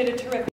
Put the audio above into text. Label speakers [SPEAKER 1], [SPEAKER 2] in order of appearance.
[SPEAKER 1] Did a terrific